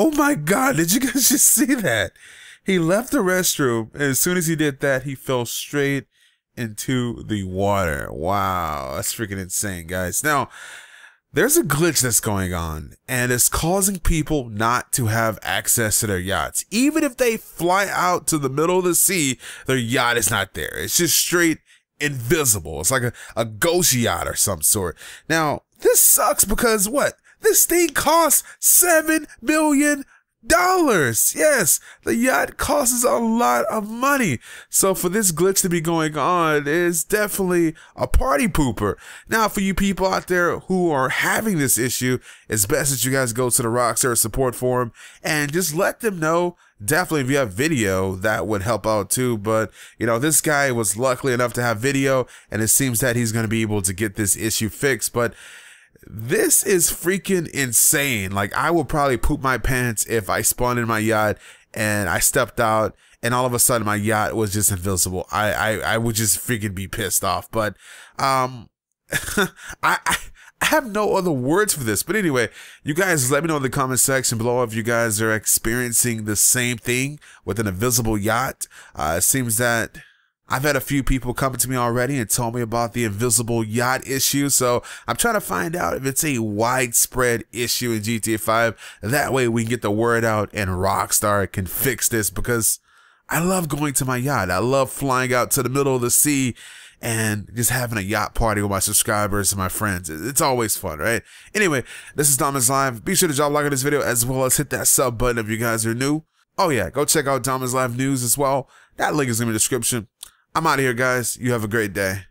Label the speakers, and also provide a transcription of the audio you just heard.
Speaker 1: Oh my God, did you guys just see that? He left the restroom, and as soon as he did that, he fell straight into the water. Wow, that's freaking insane, guys. Now, there's a glitch that's going on, and it's causing people not to have access to their yachts. Even if they fly out to the middle of the sea, their yacht is not there. It's just straight invisible. It's like a, a ghost yacht or some sort. Now, this sucks because what? This thing costs seven million dollars. Yes, the yacht costs a lot of money. So for this glitch to be going on is definitely a party pooper. Now for you people out there who are having this issue, it's best that you guys go to the Rockstar support forum and just let them know definitely if you have video that would help out too but you know this guy was lucky enough to have video and it seems that he's going to be able to get this issue fixed but this is freaking insane. Like I would probably poop my pants if I spawned in my yacht and I stepped out and all of a sudden my yacht was just invisible. I I, I would just freaking be pissed off. But um I, I I have no other words for this. But anyway, you guys let me know in the comment section below if you guys are experiencing the same thing with an invisible yacht. Uh, it seems that I've had a few people come to me already and tell me about the invisible yacht issue. So I'm trying to find out if it's a widespread issue in GTA 5. That way we can get the word out and Rockstar can fix this because I love going to my yacht. I love flying out to the middle of the sea and just having a yacht party with my subscribers and my friends. It's always fun, right? Anyway, this is DomisLive. Be sure to drop a like on this video as well as hit that sub button if you guys are new. Oh yeah, go check out DomisLive News as well. That link is in the description. I'm out of here, guys. You have a great day.